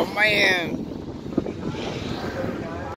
Oh man.